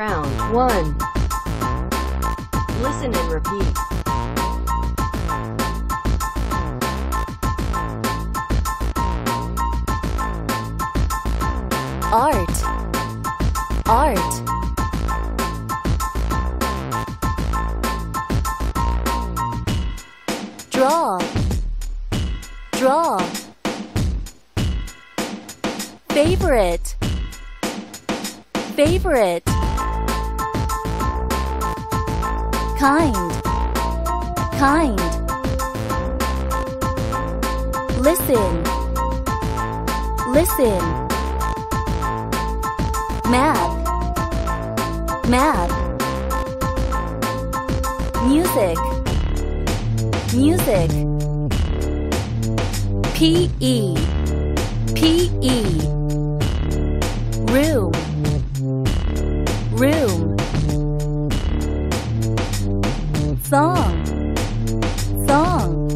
Round 1. Listen and repeat. art. Art. Draw. Draw. Favorite. Favorite kind. Kind. Listen. Listen. Math math music. Music. PE PE room song. Song.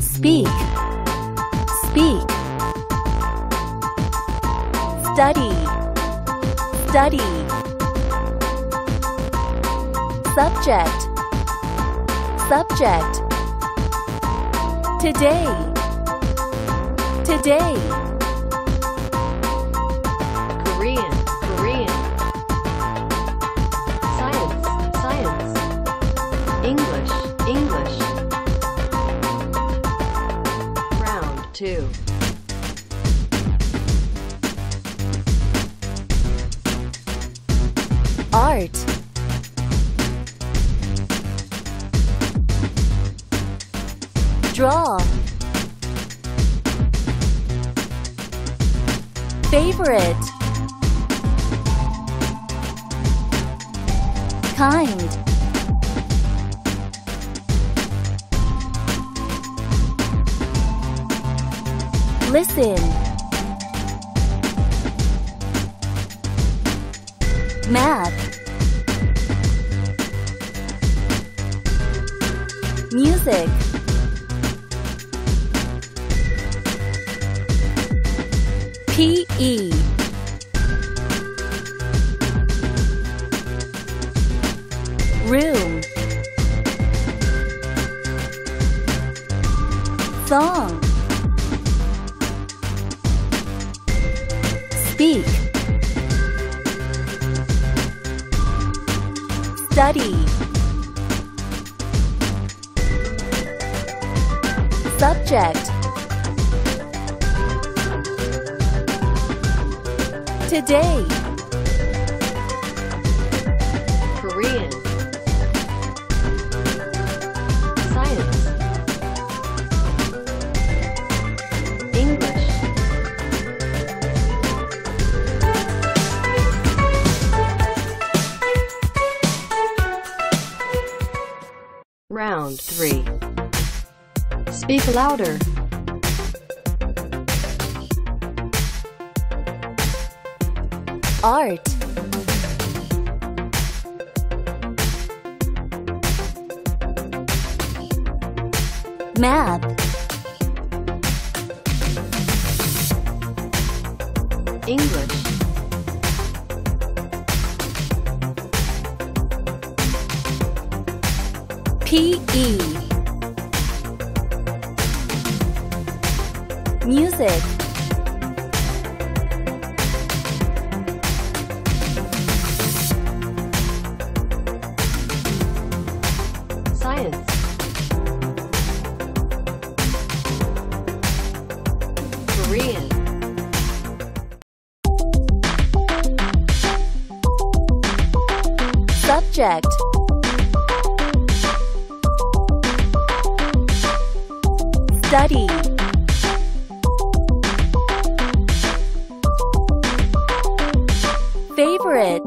Speak. Speak. Study. Study. Subject. Subject. Today. Today. Korean, 2. art. Draw. Favorite. Kind listen. Math. Music. PE room. Song study. Subject. Today Round 3. Speak louder. art math English. PE music Science. Korean. subject study. Favorite